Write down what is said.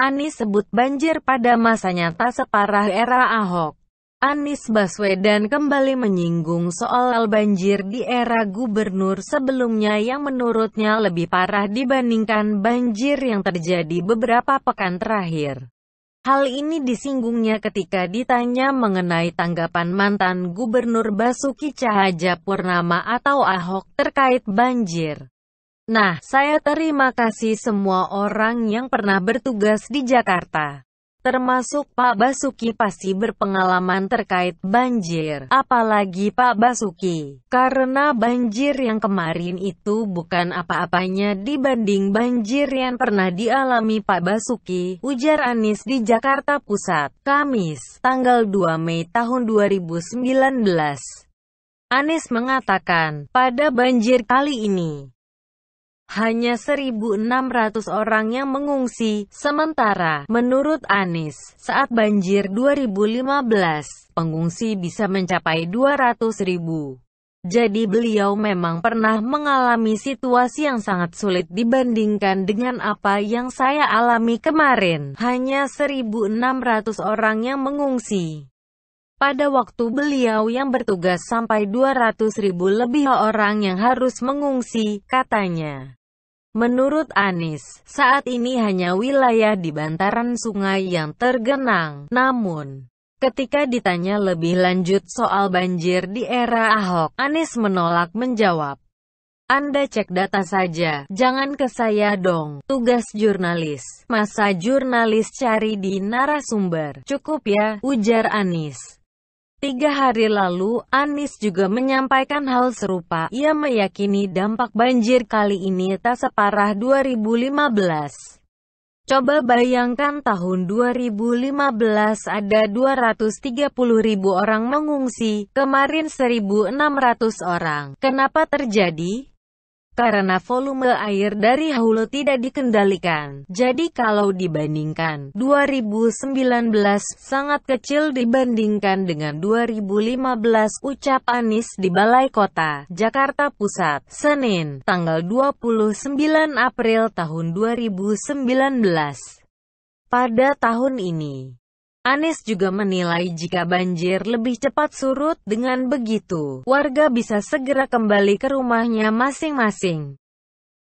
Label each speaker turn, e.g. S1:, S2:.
S1: Anies sebut banjir pada masanya tak separah era Ahok. Anies Baswedan kembali menyinggung soal banjir di era gubernur sebelumnya yang menurutnya lebih parah dibandingkan banjir yang terjadi beberapa pekan terakhir. Hal ini disinggungnya ketika ditanya mengenai tanggapan mantan gubernur Basuki Cahayapurnama atau Ahok terkait banjir. Nah, saya terima kasih semua orang yang pernah bertugas di Jakarta. Termasuk Pak Basuki pasti berpengalaman terkait banjir, apalagi Pak Basuki, karena banjir yang kemarin itu bukan apa-apanya dibanding banjir yang pernah dialami Pak Basuki, ujar Anies di Jakarta Pusat, Kamis, tanggal 2 Mei tahun 2019. Anies mengatakan, pada banjir kali ini, hanya 1.600 orang yang mengungsi. Sementara, menurut Anies, saat banjir 2015, pengungsi bisa mencapai 200.000. Jadi beliau memang pernah mengalami situasi yang sangat sulit dibandingkan dengan apa yang saya alami kemarin. Hanya 1.600 orang yang mengungsi. Pada waktu beliau yang bertugas sampai 200.000 lebih orang yang harus mengungsi, katanya. Menurut Anies, saat ini hanya wilayah di bantaran sungai yang tergenang. Namun, ketika ditanya lebih lanjut soal banjir di era Ahok, Anies menolak menjawab. Anda cek data saja, jangan ke saya dong. Tugas jurnalis, masa jurnalis cari di narasumber. Cukup ya, ujar Anies. Tiga hari lalu, Anies juga menyampaikan hal serupa. Ia meyakini dampak banjir kali ini tak separah 2015. Coba bayangkan tahun 2015 ada 230 ribu orang mengungsi, kemarin 1.600 orang. Kenapa terjadi? Karena volume air dari hulu tidak dikendalikan. Jadi kalau dibandingkan 2019 sangat kecil dibandingkan dengan 2015 ucap Anies di Balai Kota, Jakarta Pusat, Senin, tanggal 29 April tahun 2019. Pada tahun ini, Anies juga menilai jika banjir lebih cepat surut, dengan begitu, warga bisa segera kembali ke rumahnya masing-masing.